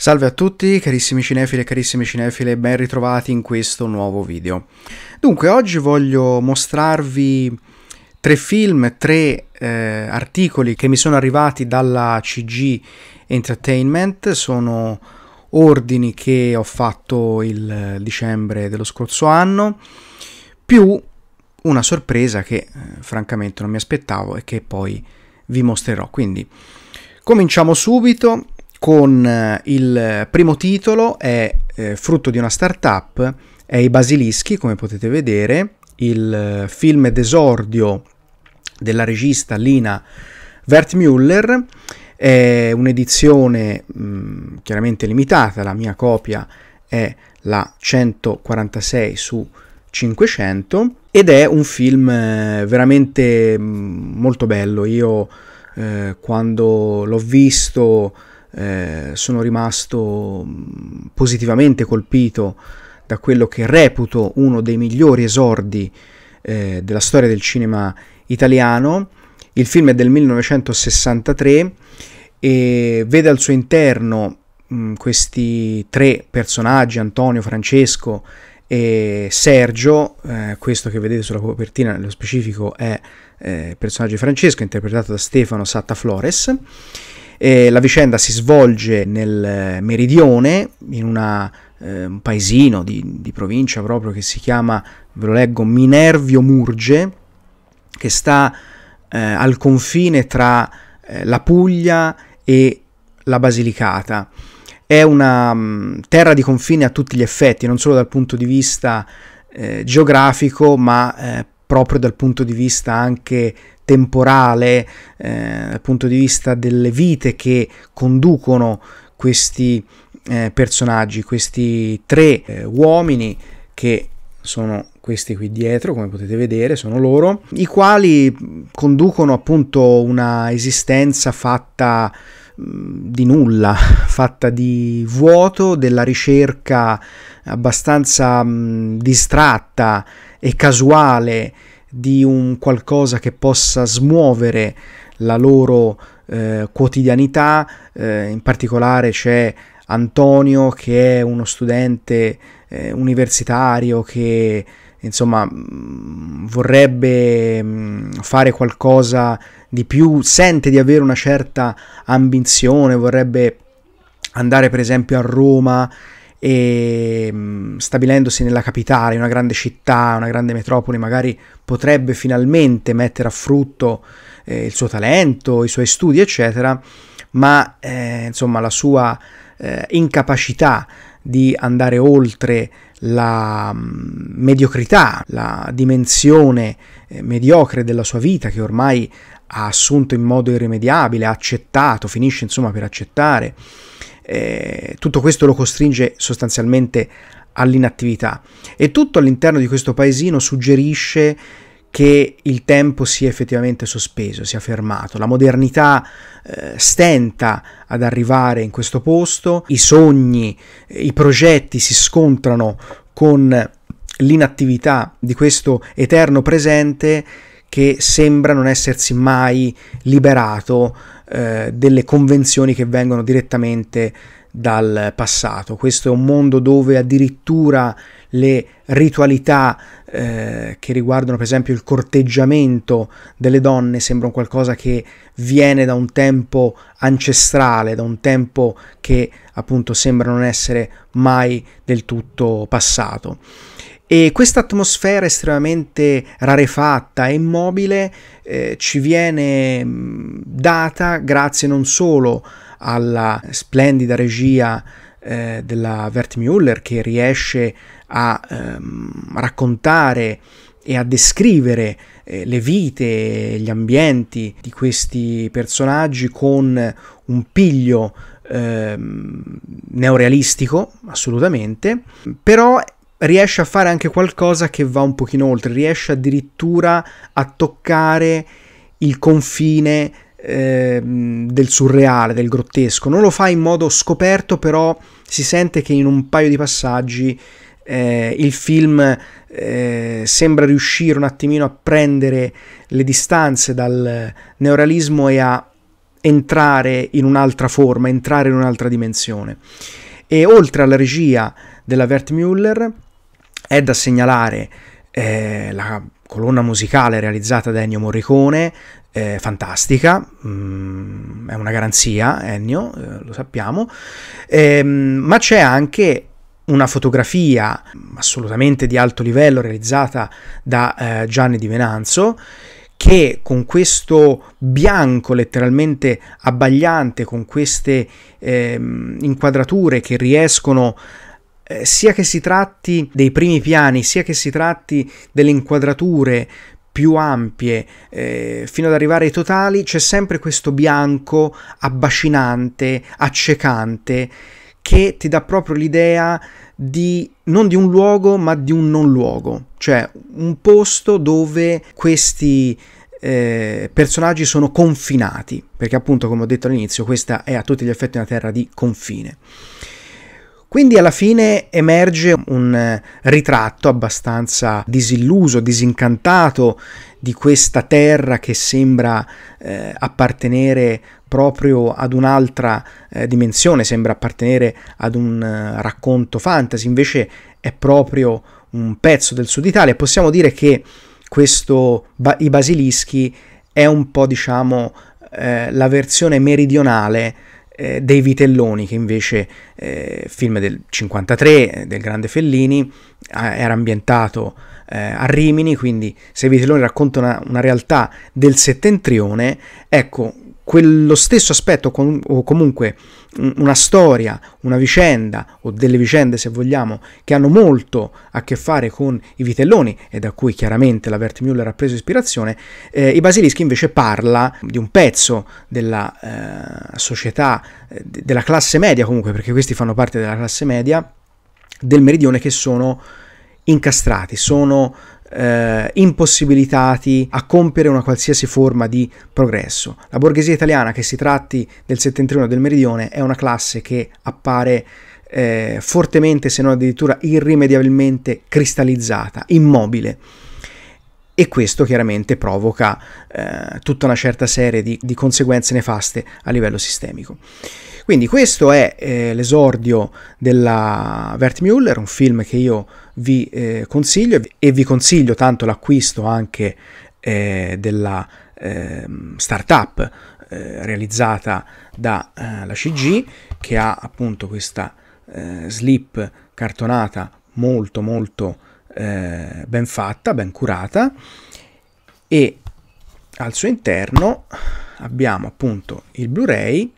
Salve a tutti carissimi cinefili e carissime cinefile, ben ritrovati in questo nuovo video. Dunque, oggi voglio mostrarvi tre film, tre eh, articoli che mi sono arrivati dalla CG Entertainment, sono ordini che ho fatto il dicembre dello scorso anno, più una sorpresa che eh, francamente non mi aspettavo e che poi vi mostrerò. Quindi cominciamo subito con eh, il primo titolo è eh, frutto di una startup, è I Basilischi, come potete vedere, il eh, film d'esordio della regista Lina Wertmüller, è un'edizione mh, mm, chiaramente limitata, la mia copia è la 146 su 500 ed è un film eh, veramente mm, molto bello. Io eh, quando l'ho visto eh, sono rimasto mm, positivamente colpito da quello che reputo uno dei migliori esordi eh, della storia del cinema italiano. Il film è del 1963 e vede al suo interno mh, mm, questi tre personaggi, Antonio, Francesco e Sergio, eh, questo che vedete sulla copertina nello specifico è eh, il personaggio di Francesco interpretato da Stefano Satta Flores eh, la vicenda si svolge nel meridione, in una, eh, un paesino di, di, provincia proprio che si chiama, ve lo leggo, Minervio Murge, che sta eh, al confine tra eh, la Puglia e la Basilicata. È una mh, mm, terra di confine a tutti gli effetti, non solo dal punto di vista eh, geografico, ma eh, proprio dal punto di vista anche temporale, eh, dal punto di vista delle vite che conducono questi eh, personaggi, questi tre eh, uomini che sono questi qui dietro, come potete vedere, sono loro, i quali conducono appunto una esistenza fatta di nulla, fatta di vuoto, della ricerca abbastanza mh, distratta e casuale di un qualcosa che possa smuovere la loro eh, quotidianità, eh, in particolare c'è Antonio che è uno studente eh, universitario che insomma mm, vorrebbe mm, fare qualcosa di più, sente di avere una certa ambizione, vorrebbe andare per esempio a Roma e mm, stabilendosi nella capitale, una grande città, una grande metropoli, magari potrebbe finalmente mettere a frutto eh, il suo talento, i suoi studi, eccetera, ma eh, insomma la sua eh, incapacità di andare oltre la mm, mediocrità, la dimensione eh, mediocre della sua vita che ormai ha assunto in modo irrimediabile, ha accettato, finisce insomma per accettare eh, tutto questo lo costringe sostanzialmente all'inattività e tutto all'interno di questo paesino suggerisce che il tempo sia effettivamente sospeso, sia fermato. La modernità eh, stenta ad arrivare in questo posto, i sogni, eh, i progetti si scontrano con l'inattività di questo eterno presente che sembra non essersi mai liberato eh, delle convenzioni che vengono direttamente dal passato. Questo è un mondo dove addirittura le ritualità eh, che riguardano per esempio il corteggiamento delle donne sembrano qualcosa che viene da un tempo ancestrale, da un tempo che appunto sembra non essere mai del tutto passato. E questa atmosfera estremamente rarefatta e immobile eh, ci viene mm, data grazie non solo alla splendida regia eh, della Wertmüller che riesce a ehm, raccontare e a descrivere eh, le vite e gli ambienti di questi personaggi con un piglio ehm, neorealistico assolutamente. Però riesce a fare anche qualcosa che va un pochino oltre, riesce addirittura a toccare il confine eh, del surreale, del grottesco. Non lo fa in modo scoperto, però si sente che in un paio di passaggi eh, il film eh, sembra riuscire un attimino a prendere le distanze dal neorealismo e a entrare in un'altra forma, entrare in un'altra dimensione. E oltre alla regia della Wertmüller è da segnalare eh, la colonna musicale realizzata da Ennio Morricone, eh, fantastica, mm, è una garanzia Ennio, eh, lo sappiamo, ehm, ma c'è anche una fotografia assolutamente di alto livello realizzata da eh, Gianni Di Venanzo che con questo bianco letteralmente abbagliante, con queste eh, inquadrature che riescono eh, sia che si tratti dei primi piani, sia che si tratti delle inquadrature più ampie eh, fino ad arrivare ai totali, c'è sempre questo bianco abbacinante, accecante, che ti dà proprio l'idea di non di un luogo ma di un non luogo, cioè un posto dove questi eh, personaggi sono confinati, perché appunto come ho detto all'inizio questa è a tutti gli effetti una terra di confine. Quindi alla fine emerge un eh, ritratto abbastanza disilluso, disincantato di questa terra che sembra eh, appartenere proprio ad un'altra eh, dimensione, sembra appartenere ad un uh, racconto fantasy, invece è proprio un pezzo del sud Italia. Possiamo dire che questo ba- i basilischi è un po' diciamo eh, la versione meridionale eh, dei Vitelloni che invece eh, film del 53 eh, del grande Fellini era ambientato eh, a Rimini quindi se i Vitelloni raccontano una, una realtà del settentrione ecco quello stesso aspetto o comunque una storia, una vicenda o delle vicende se vogliamo che hanno molto a che fare con i vitelloni e da cui chiaramente la Wertmüller ha preso ispirazione, eh, i Basilischi invece parla di un pezzo della eh, società, eh, della classe media comunque perché questi fanno parte della classe media del meridione che sono incastrati, sono eh, impossibilitati a compiere una qualsiasi forma di progresso. La borghesia italiana, che si tratti del settentrione o del meridione, è una classe che appare eh, fortemente, se non addirittura irrimediabilmente cristallizzata, immobile. E questo chiaramente provoca eh, tutta una certa serie di, di conseguenze nefaste a livello sistemico. Quindi questo è eh, l'esordio della Wertmüller, un film che io vi eh, consiglio e vi consiglio tanto l'acquisto anche eh, della ehm, startup eh, realizzata dalla eh, CG che ha appunto questa slip cartonata molto molto ben fatta, ben curata. E al suo interno abbiamo appunto il Blu-ray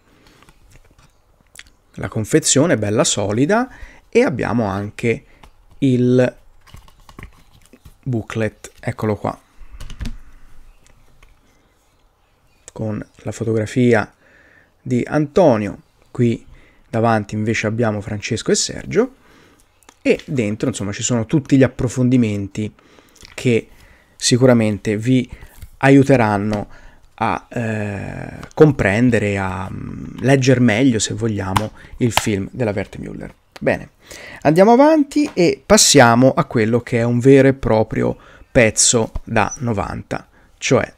la confezione bella solida e abbiamo anche il booklet, eccolo qua, con la fotografia di Antonio, qui davanti invece abbiamo Francesco e Sergio e dentro insomma ci sono tutti gli approfondimenti che sicuramente vi aiuteranno a eh, comprendere, a um, leggere meglio, se vogliamo, il film della Wertmüller. Bene, andiamo avanti e passiamo a quello che è un vero e proprio pezzo da 90, cioè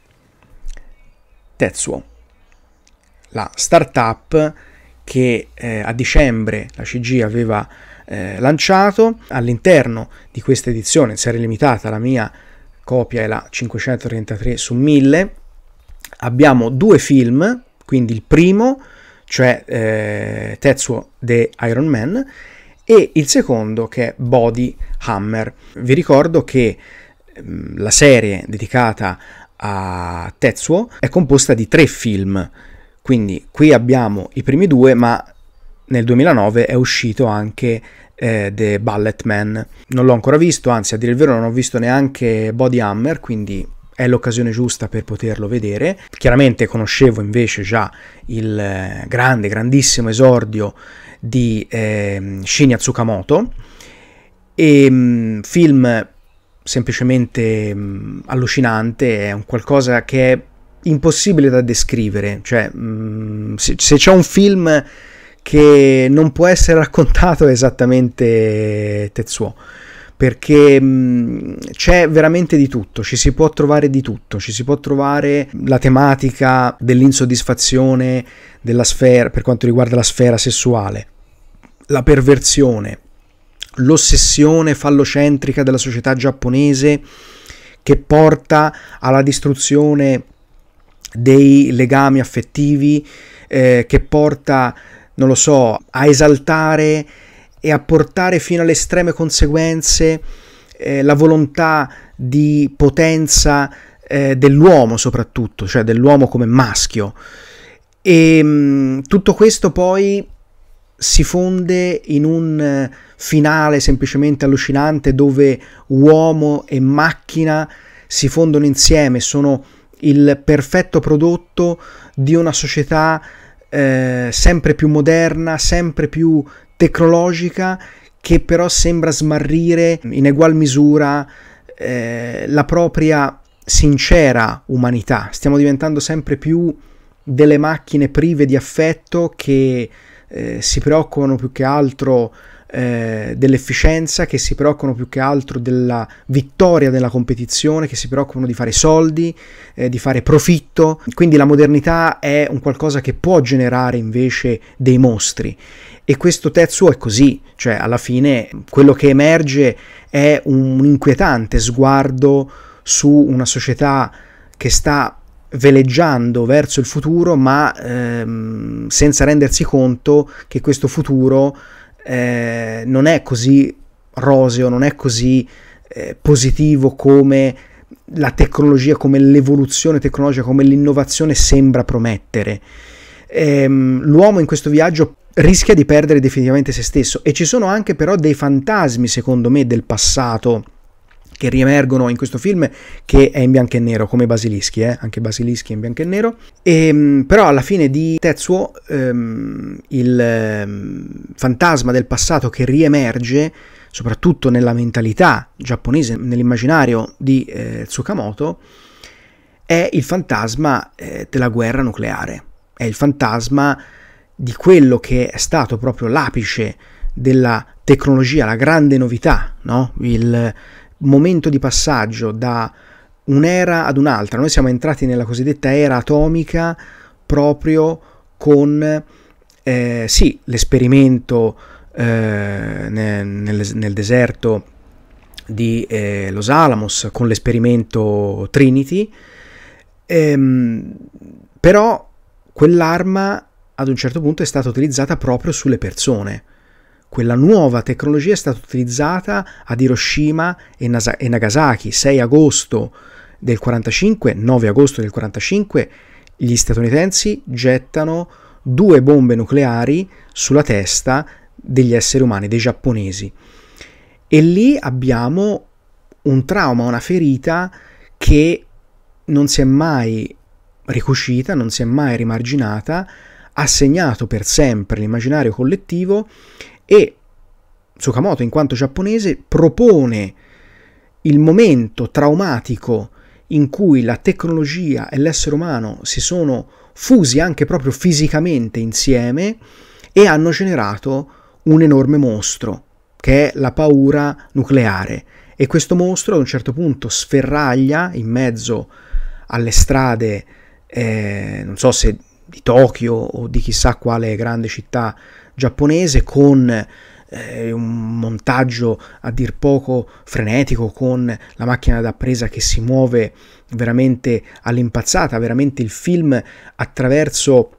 Tetsuo, la startup che eh, a dicembre la CG aveva eh, lanciato. All'interno di questa edizione, in serie limitata, la mia copia è la 533 su 1000 abbiamo due film, quindi il primo, cioè eh, Tetsuo The Iron Man, e il secondo che è Body Hammer. Vi ricordo che ehm, la serie dedicata a Tetsuo è composta di tre film, quindi qui abbiamo i primi due, ma nel 2009 è uscito anche eh, The Ballet Man. Non l'ho ancora visto, anzi a dire il vero non ho visto neanche Body Hammer, quindi è l'occasione giusta per poterlo vedere. Chiaramente conoscevo invece già il eh, grande, grandissimo esordio di eh, Shinya Tsukamoto e um, film semplicemente um, allucinante, è un qualcosa che è impossibile da descrivere, cioè um, se, se c'è un film che non può essere raccontato esattamente Tetsuo perché mh, c'è veramente di tutto, ci si può trovare di tutto, ci si può trovare la tematica dell'insoddisfazione della sfera per quanto riguarda la sfera sessuale, la perversione, l'ossessione fallocentrica della società giapponese che porta alla distruzione dei legami affettivi, eh, che porta, non lo so, a esaltare e a portare fino alle estreme conseguenze eh, la volontà di potenza eh, dell'uomo soprattutto, cioè dell'uomo come maschio. E mh, mm, tutto questo poi si fonde in un finale semplicemente allucinante dove uomo e macchina si fondono insieme, sono il perfetto prodotto di una società eh, sempre più moderna, sempre più tecnologica, che però sembra smarrire in egual misura eh, la propria sincera umanità. Stiamo diventando sempre più delle macchine prive di affetto che eh, si preoccupano più che altro eh, dell'efficienza, che si preoccupano più che altro della vittoria della competizione, che si preoccupano di fare soldi, eh, di fare profitto. Quindi la modernità è un qualcosa che può generare invece dei mostri. E questo Tetsuo è così, cioè alla fine quello che emerge è un inquietante sguardo su una società che sta veleggiando verso il futuro, ma ehm, senza rendersi conto che questo futuro eh, non è così roseo, non è così eh, positivo come la tecnologia, come l'evoluzione tecnologica, come l'innovazione sembra promettere. Ehm, l'uomo in questo viaggio rischia di perdere definitivamente se stesso e ci sono anche però dei fantasmi, secondo me, del passato che riemergono in questo film che è in bianco e nero come Basilischi, eh? anche Basilischi in bianco e nero, e, ehm, però alla fine di Tetsuo ehm, il ehm, fantasma del passato che riemerge soprattutto nella mentalità giapponese, nell'immaginario di eh, Tsukamoto, è il fantasma eh, della guerra nucleare, è il fantasma di quello che è stato proprio l'apice della tecnologia, la grande novità, no? il, momento di passaggio da un'era ad un'altra. Noi siamo entrati nella cosiddetta era atomica proprio con eh, sì, l'esperimento eh, nel, nel, deserto di eh, Los Alamos, con l'esperimento Trinity, ehm, però quell'arma ad un certo punto è stata utilizzata proprio sulle persone quella nuova tecnologia è stata utilizzata ad Hiroshima e, Nasa- e Nagasaki. 6 agosto del 45, 9 agosto del 45, gli statunitensi gettano due bombe nucleari sulla testa degli esseri umani, dei giapponesi. E lì abbiamo un trauma, una ferita che non si è mai ricucita, non si è mai rimarginata, ha segnato per sempre l'immaginario collettivo e Tsukamoto, in quanto giapponese, propone il momento traumatico in cui la tecnologia e l'essere umano si sono fusi anche proprio fisicamente insieme e hanno generato un enorme mostro, che è la paura nucleare. E questo mostro ad un certo punto sferraglia in mezzo alle strade, eh, non so se di Tokyo o di chissà quale grande città giapponese con eh, un montaggio a dir poco frenetico con la macchina da presa che si muove veramente all'impazzata, veramente il film attraverso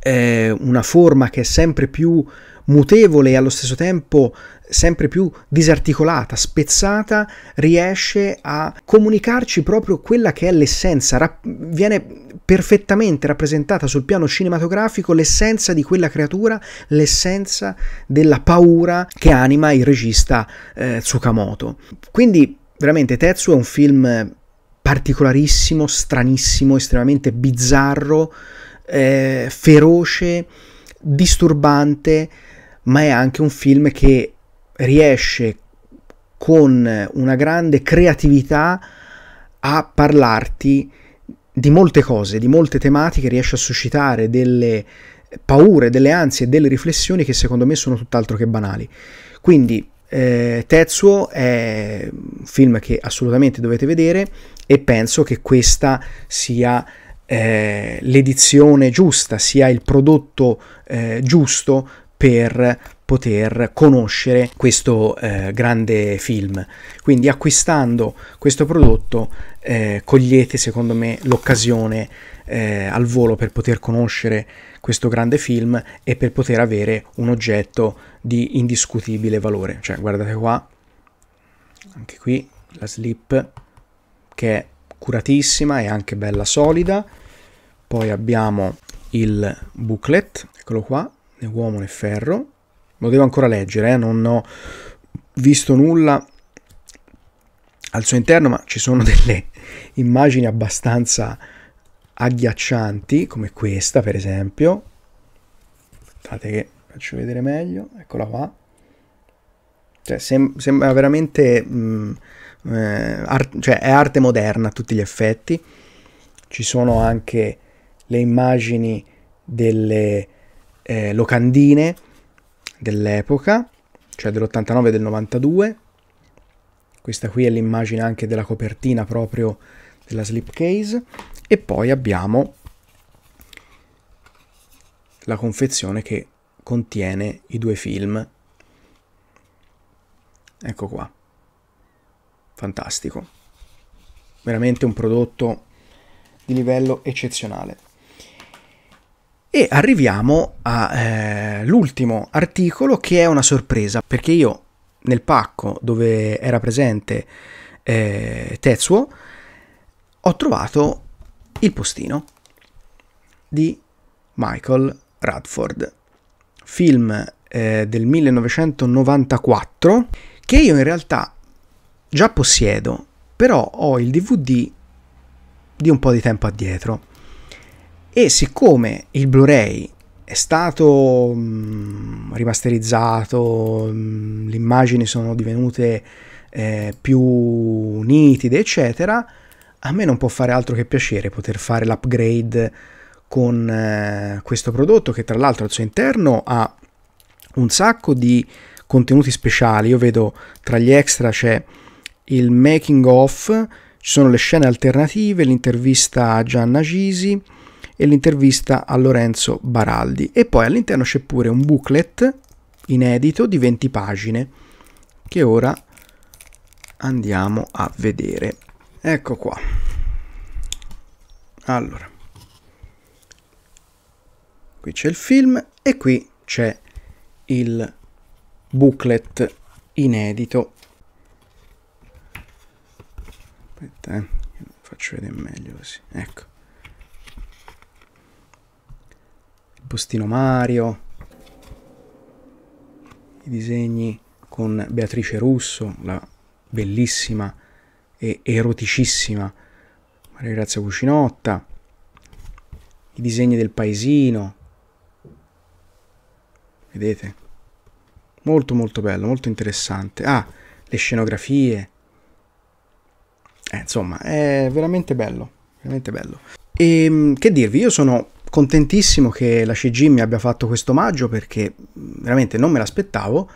eh, una forma che è sempre più mutevole e allo stesso tempo sempre più disarticolata, spezzata, riesce a comunicarci proprio quella che è l'essenza, rap- viene perfettamente rappresentata sul piano cinematografico l'essenza di quella creatura, l'essenza della paura che anima il regista eh, Tsukamoto. Quindi veramente Tetsu è un film particolarissimo, stranissimo, estremamente bizzarro, eh, feroce, disturbante, ma è anche un film che riesce con una grande creatività a parlarti di molte cose, di molte tematiche, riesce a suscitare delle paure, delle ansie delle riflessioni che secondo me sono tutt'altro che banali. Quindi eh, Tetsuo è un film che assolutamente dovete vedere e penso che questa sia eh, l'edizione giusta, sia il prodotto eh, giusto per poter conoscere questo eh, grande film. Quindi acquistando questo prodotto eh, cogliete secondo me l'occasione eh, al volo per poter conoscere questo grande film e per poter avere un oggetto di indiscutibile valore. Cioè guardate qua, anche qui la slip che è curatissima e anche bella solida. Poi abbiamo il booklet, eccolo qua, né uomo né ferro. Lo devo ancora leggere, eh? non ho visto nulla al suo interno, ma ci sono delle immagini abbastanza agghiaccianti, come questa per esempio. Aspettate che faccio vedere meglio, eccola qua. Cioè, sem- sembra veramente... Mh, mm, eh, art- cioè, è arte moderna a tutti gli effetti. Ci sono anche le immagini delle eh, locandine dell'epoca, cioè dell'89 e del 92. Questa qui è l'immagine anche della copertina proprio della slipcase. E poi abbiamo la confezione che contiene i due film. Ecco qua. Fantastico. Veramente un prodotto di livello eccezionale. E arriviamo all'ultimo eh, articolo che è una sorpresa, perché io nel pacco dove era presente eh, Tetsuo ho trovato il postino di Michael Radford, film eh, del 1994 che io in realtà già possiedo, però ho il DVD di un po' di tempo addietro e siccome il Blu-ray è stato mm, rimasterizzato, mm, le immagini sono divenute eh, più nitide, eccetera, a me non può fare altro che piacere poter fare l'upgrade con eh, questo prodotto che tra l'altro al suo interno ha un sacco di contenuti speciali. Io vedo tra gli extra c'è il making of, ci sono le scene alternative, l'intervista a Gianna Gisi e l'intervista a Lorenzo Baraldi. E poi all'interno c'è pure un booklet inedito di 20 pagine che ora andiamo a vedere. Ecco qua. Allora, qui c'è il film e qui c'è il booklet inedito. Aspetta, eh. faccio vedere meglio così. Ecco. Postino Mario, i disegni con Beatrice Russo, la bellissima e eroticissima Maria Grazia Cucinotta, i disegni del paesino, vedete? Molto molto bello, molto interessante. Ah, le scenografie. Eh, insomma, è veramente bello, veramente bello. E ehm, che dirvi, io sono contentissimo che la CG mi abbia fatto questo omaggio perché veramente non me l'aspettavo.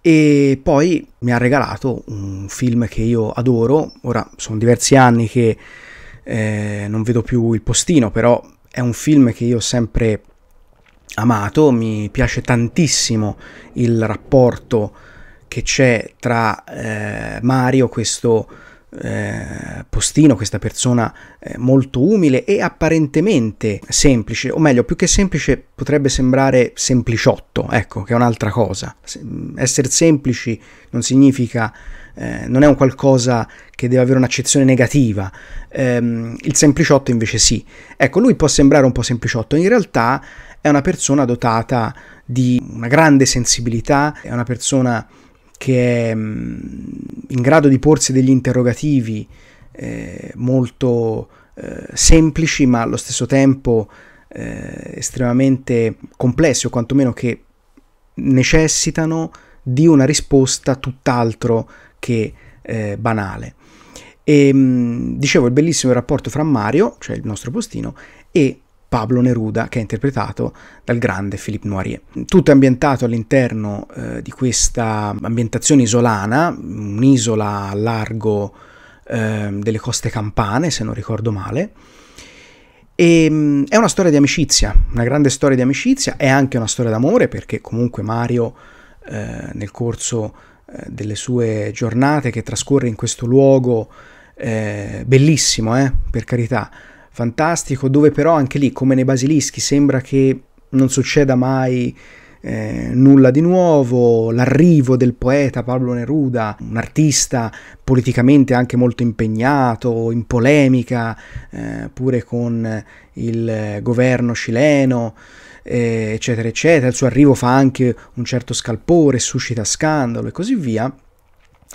E poi mi ha regalato un film che io adoro, ora sono diversi anni che eh, non vedo più il postino, però è un film che io ho sempre amato, mi piace tantissimo il rapporto che c'è tra eh, Mario, questo eh, postino, questa persona eh, molto umile e apparentemente semplice, o meglio, più che semplice potrebbe sembrare sempliciotto, ecco, che è un'altra cosa. Essere semplici non significa, eh, non è un qualcosa che deve avere un'accezione negativa, ehm, il sempliciotto invece sì. Ecco, lui può sembrare un po' sempliciotto, in realtà è una persona dotata di una grande sensibilità, è una persona che è mm, in grado di porsi degli interrogativi eh, molto eh, semplici ma allo stesso tempo eh, estremamente complessi o quantomeno che necessitano di una risposta tutt'altro che eh, banale. E, mm, dicevo il bellissimo rapporto fra Mario, cioè il nostro postino, e Pablo Neruda, che è interpretato dal grande Philippe Noirier. Tutto è ambientato all'interno eh, di questa ambientazione isolana, un'isola a largo eh, delle coste campane, se non ricordo male. E, mh, è una storia di amicizia, una grande storia di amicizia, è anche una storia d'amore perché comunque Mario eh, nel corso eh, delle sue giornate che trascorre in questo luogo eh, bellissimo, eh, per carità, fantastico, dove però anche lì, come nei basilischi, sembra che non succeda mai eh, nulla di nuovo, l'arrivo del poeta Pablo Neruda, un artista politicamente anche molto impegnato, in polemica, eh, pure con il governo cileno, eh, eccetera, eccetera. Il suo arrivo fa anche un certo scalpore, suscita scandalo e così via.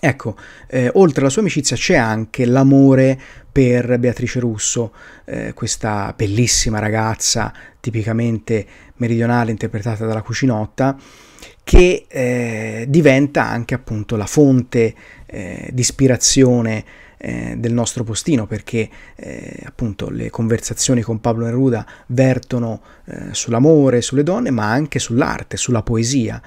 Ecco, eh, oltre alla sua amicizia c'è anche l'amore per Beatrice Russo, eh, questa bellissima ragazza tipicamente meridionale interpretata dalla Cucinotta, che eh, diventa anche appunto la fonte eh, di ispirazione eh, del nostro postino perché eh, appunto le conversazioni con Pablo Neruda vertono eh, sull'amore, sulle donne ma anche sull'arte, sulla poesia.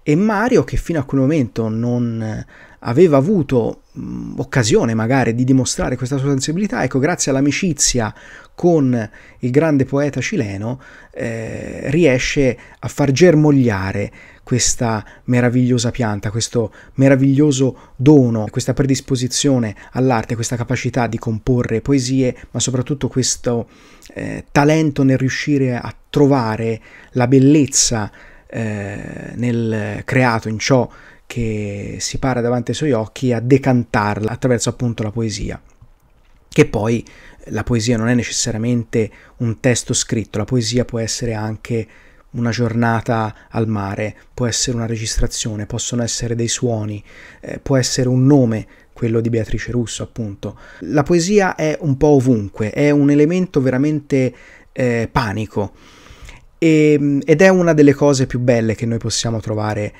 E Mario che fino a quel momento non aveva avuto mh, occasione magari di dimostrare questa sua sensibilità, ecco, grazie all'amicizia con il grande poeta cileno, eh, riesce a far germogliare questa meravigliosa pianta, questo meraviglioso dono, questa predisposizione all'arte, questa capacità di comporre poesie, ma soprattutto questo eh, talento nel riuscire a trovare la bellezza eh, nel creato, in ciò che si para davanti ai suoi occhi, a decantarla attraverso appunto la poesia. Che poi la poesia non è necessariamente un testo scritto, la poesia può essere anche una giornata al mare, può essere una registrazione, possono essere dei suoni, eh, può essere un nome, quello di Beatrice Russo appunto. La poesia è un po' ovunque, è un elemento veramente eh, panico e, ehm, ed è una delle cose più belle che noi possiamo trovare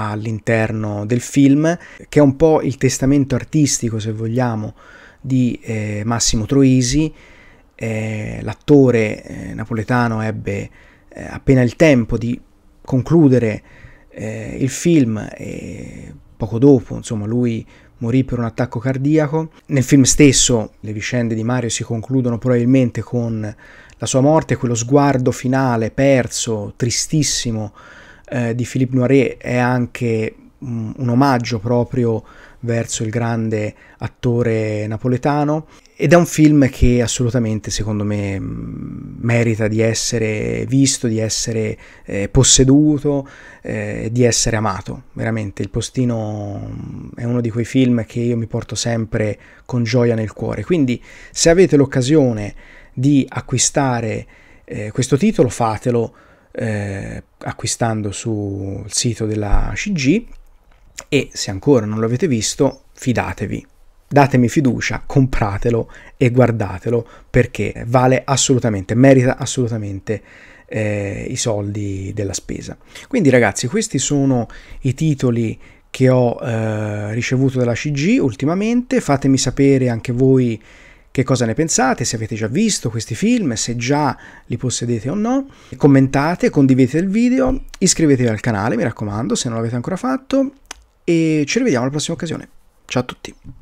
all'interno del film, che è un po' il testamento artistico, se vogliamo, di eh, Massimo Troisi. Eh, l'attore eh, napoletano ebbe eh, appena il tempo di concludere eh, il film e poco dopo, insomma, lui morì per un attacco cardiaco. Nel film stesso le vicende di Mario si concludono probabilmente con la sua morte, quello sguardo finale perso, tristissimo eh, di Philippe Noiret è anche un, un omaggio proprio verso il grande attore napoletano ed è un film che assolutamente secondo me merita di essere visto, di essere eh, posseduto, eh, di essere amato. Veramente il postino è uno di quei film che io mi porto sempre con gioia nel cuore. Quindi se avete l'occasione di acquistare eh, questo titolo, fatelo eh, acquistando sul sito della CG e se ancora non lo avete visto, fidatevi. Datemi fiducia, compratelo e guardatelo perché vale assolutamente, merita assolutamente eh, i soldi della spesa. Quindi ragazzi, questi sono i titoli che ho eh, ricevuto dalla CG ultimamente. Fatemi sapere anche voi che cosa ne pensate, se avete già visto questi film, se già li possedete o no. Commentate, condividete il video, iscrivetevi al canale, mi raccomando, se non l'avete ancora fatto, e ci rivediamo alla prossima occasione. Ciao a tutti!